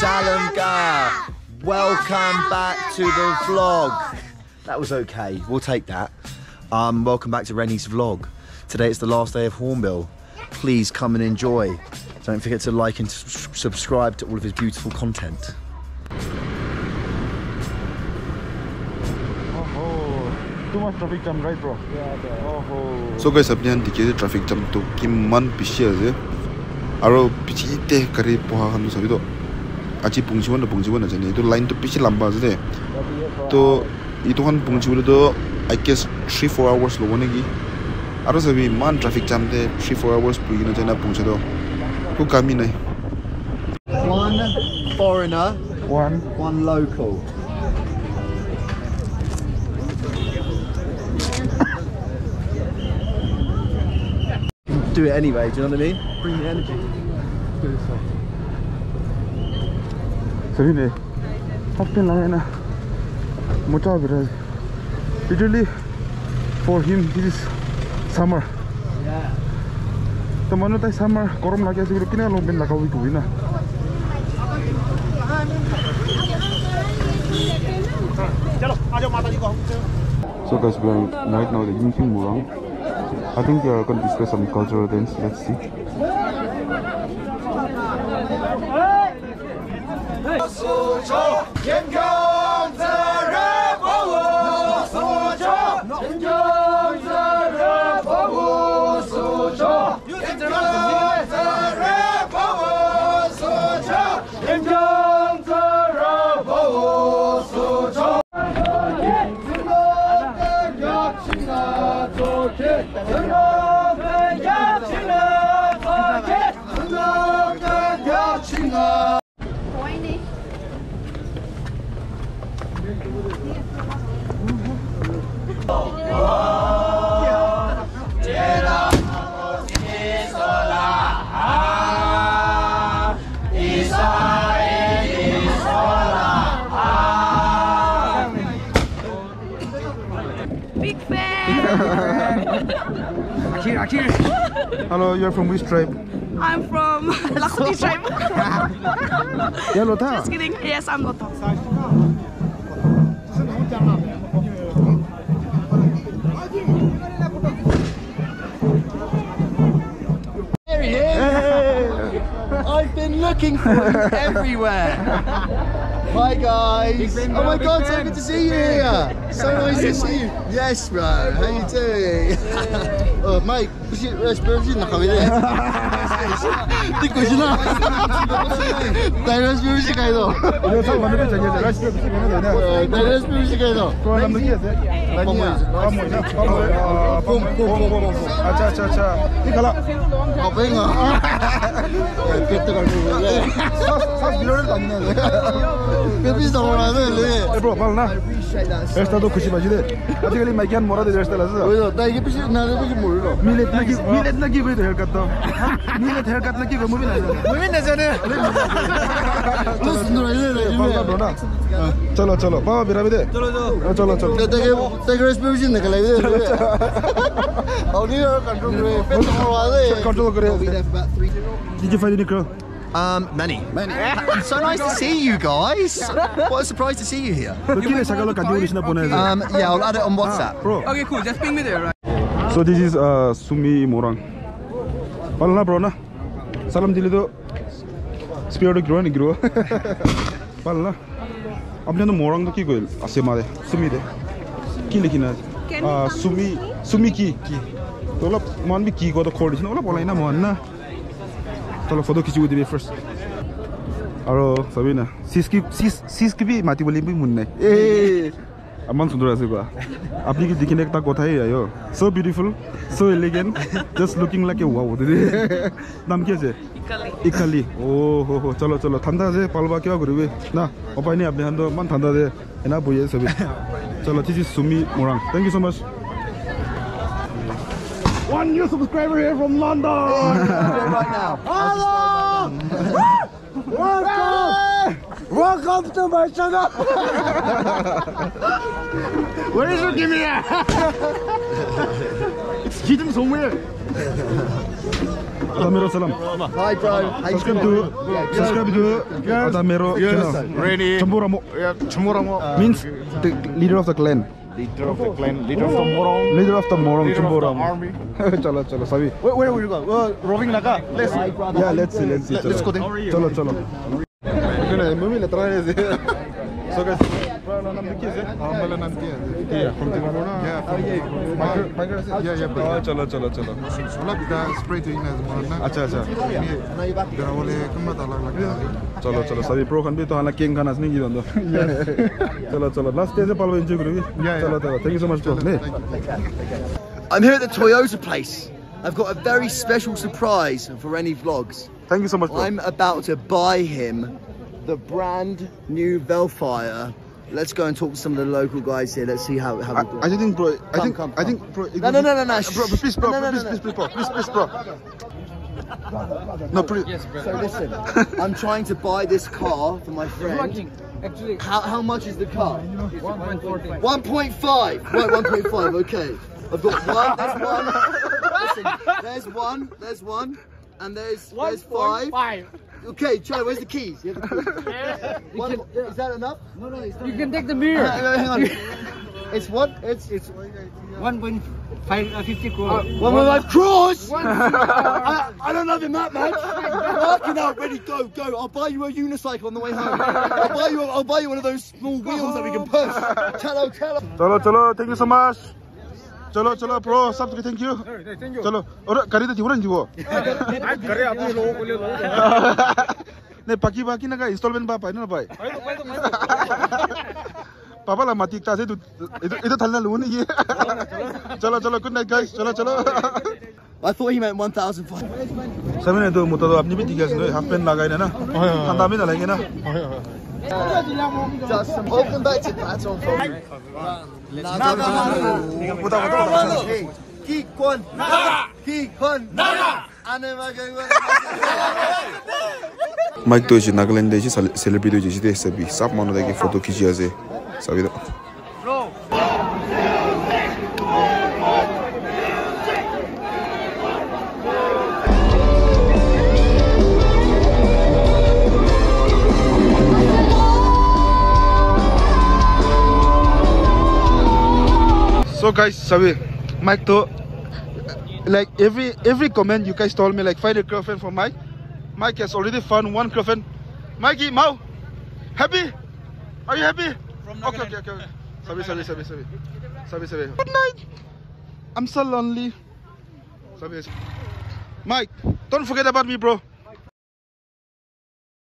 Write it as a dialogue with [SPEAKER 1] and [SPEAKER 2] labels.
[SPEAKER 1] Salam Gar. Welcome back to the vlog. That was okay. We'll take that. Um, welcome back to Renny's vlog. Today it's the last day of Hornbill. Please come and enjoy. Don't forget to like and subscribe to all of his beautiful content.
[SPEAKER 2] Too much traffic jam, right, bro?
[SPEAKER 3] So guys, apnian dikhe traffic jam to kimman bishi ase. Aro bichi te kari poha khan sabi to আচি পুংচিবন পুংচিবন আছে তো line তো বেশি লম্বা আছে দে তো ই তখন পুংচিবলে তো I guess three four hours lobe নাকি আৰু চাবি ইমান ট্ৰাফিক জাম দে থ্ৰী ফ'ৰ আৱাৰ্ছ পুৰি কিনে যায় না পৌঁছে তো একো কামই নাই
[SPEAKER 1] One foreigner,
[SPEAKER 2] one,
[SPEAKER 1] one local. Do it anyway, do you know what I mean? Bring the energy.
[SPEAKER 2] Do it so. la na. Mocha bira. Literally, for him, this is summer.
[SPEAKER 1] Yeah.
[SPEAKER 2] त मनु त summer गरम लाग्यो चाहिँ किन long paint लगाएको होइन So guys, we are right now at the Yingqing Murang. I think they are going to display some cultural dance. Let's see.
[SPEAKER 4] 수초
[SPEAKER 1] 핸 견, 저렴보우수초핸 견, 저렴보우수 초,
[SPEAKER 2] Hello, you're from which tribe?
[SPEAKER 4] I'm from Lakota tribe.
[SPEAKER 2] Yeah, Lota.
[SPEAKER 4] Just kidding. Yes, I'm Lotto.
[SPEAKER 1] I've been looking for you everywhere! Hi guys! Oh my god, so good to see you here! So nice to see you! Yes bro, how you doing? oh mate, is it respiration na kami din? Ты Кузина? Дай разберусь, какая
[SPEAKER 2] это. Дай разберусь, какая это. Пом, пом, пом, пом. Ача, ача, ача. Ты кала. Копенга. Петте
[SPEAKER 1] калку. Сас, сас билорен
[SPEAKER 2] танне. Петте сто моране ле. Э, бро, пал
[SPEAKER 1] на.
[SPEAKER 2] Эста до куши
[SPEAKER 1] бажиде. Атигали майкян мора де
[SPEAKER 2] эста лаза. Ой, дай ки пиши на де пиши
[SPEAKER 1] мурило. Милет наги, милет наги
[SPEAKER 2] бейте хелкатта. minute haircut lagi ke movie lah.
[SPEAKER 1] Movie na jane. Plus nura ini lah. Bangga dona. Chalo chalo. Bawa bira bide.
[SPEAKER 2] Chalo chalo. Did you find any?
[SPEAKER 1] Um, many. Many. so nice to see you guys. What a surprise to see you here. um, yeah, I'll add it on WhatsApp.
[SPEAKER 2] Ah, bro.
[SPEAKER 5] Okay, cool. Just ping me there, right?
[SPEAKER 2] So this is uh, Sumi Morang. Pala na bro na. Salam dili do. Spirit do grow ni grow. Pala na. Apne do morang do ki koil. Asema de. Sumi de. Ki likhi na. Sumi. Sumi ki. Ki. Tola man bi ki ko do khodi. Tola bolai na man na. Tola photo kichu di first. Aro sabina. Sis ki sis sis ki bi mati bolim bi munne. Eh. আমান সুন্দৰ আছে কোৱা। আপনি কি দেখিলে একটা কথাই আয়ো so beautiful so elegant just looking like a wow নাম কি আছে? ইকালি। ও হো হো চলো চলো। ঠান্ডা আছে পালবা কিবা ঘুরিবে না উপায় নেই আপনি হান্দ মান ঠান্ডা দে এনা বইয়ে ছবি চলো is Sumi Morang thank you so much One new subscriber here from London.
[SPEAKER 1] right now.
[SPEAKER 2] 아까부터 말잖아 왜 이렇게 미야
[SPEAKER 1] 기름 소매 다메로 사람
[SPEAKER 2] 하이 브라이
[SPEAKER 5] 하이 스크림드 스크림드 다메로 레니 전보라모 전보라모
[SPEAKER 2] means the leader of the clan
[SPEAKER 5] leader of the clan leader of the morong
[SPEAKER 2] leader of the morong chumbora
[SPEAKER 5] army.
[SPEAKER 2] chalo, chalo, sabhi
[SPEAKER 5] where where will you go robbing naga let's
[SPEAKER 2] yeah let's see let's see
[SPEAKER 5] let's go then
[SPEAKER 2] chalo chalo. كنا المهم اللي ترى زي So guys,
[SPEAKER 5] ಆಮೇಲೆ ನಮ್ಗೆ ಚಲೋ ಚಲೋ ಚಲೋ
[SPEAKER 2] अच्छा अच्छा चलो चलो सभी प्रो खन भी तो हालांकि किंग खाना नहीं गिवन दो चलो चलो लास्ट डे से पालो एंजॉय
[SPEAKER 5] Chala,
[SPEAKER 2] चलो चलो thank you so much
[SPEAKER 1] I'm here at the Toyota place. I've got a very special surprise for any vlogs.
[SPEAKER 2] Thank you so much. Bro.
[SPEAKER 1] I'm about to buy him the brand new Vellfire. Let's go and talk to some of the local guys here. Let's see how, how we do.
[SPEAKER 2] I think bro I
[SPEAKER 1] Come,
[SPEAKER 2] think
[SPEAKER 1] come,
[SPEAKER 2] I
[SPEAKER 1] come.
[SPEAKER 2] think bro
[SPEAKER 1] No, no, no, no, no.
[SPEAKER 2] bro please bro
[SPEAKER 1] No, no, no,
[SPEAKER 2] please
[SPEAKER 1] no.
[SPEAKER 2] please please bro please please bro no please
[SPEAKER 1] So listen, I'm trying to buy this car for my friend.
[SPEAKER 6] Actually,
[SPEAKER 1] How, how much is the car?
[SPEAKER 6] 1.40.
[SPEAKER 1] 1.5. Right, 1.5. Okay. I've got one. There's one. Listen, there's one. There's one. And there's there's five. Okay, Charlie, where's the keys? You have the keys. Yeah. One, can, yeah. Is that enough?
[SPEAKER 6] No, no, it's not You enough. can take the mirror.
[SPEAKER 1] Uh, hang on. it's what? It's it's.
[SPEAKER 6] One point five uh, fifty crores.
[SPEAKER 1] Uh, one point five crores. I, I don't love him that much. Fucking out, ready? Go, go! I'll buy you a unicycle on the way home. I'll buy you. A, I'll buy you one of those small wheels that we can push. Tello, Tello.
[SPEAKER 2] Tello, Tello. Thank you so much. चलो चलो pro सब thank you चलो और गाड़ी तो जीवन जीवो
[SPEAKER 5] Kare apne logo ko le lo.
[SPEAKER 2] नहीं बाकी बाकी ना का इंस्टॉलमेंट बा पाए ना पाए पापा ला माती का से तू इधर इधर थलना लूँ नहीं ये चलो चलो गुड नाइट गाइस चलो चलो
[SPEAKER 1] I thought he meant 1,500.
[SPEAKER 2] सभी ने तो मुता तो अपनी भी दिखा सुनो हाफ पैंट लगाए ना ठंडा में ना लगेगा ना
[SPEAKER 1] Just some open budget, that's all for
[SPEAKER 2] me. Nada,
[SPEAKER 1] Ki kon,
[SPEAKER 3] nada, ki kon, nada. Anema gangwa. Mike Doji, Nagaland Doji, Celebrity Doji, Desabi, Sapmano Dagi, Photo Kijiaze. Sabi da.
[SPEAKER 2] So guys, Sabi, Mike to like every every comment you guys told me like find a girlfriend for Mike. Mike has already found one girlfriend. Mikey, Mau, happy? Are you happy? okay, okay, okay, okay. Sabi, Sabi, Sabi, Sabi, Sabi, Sabi. Good night. I'm so lonely. Sabi, Mike, don't forget about me, bro.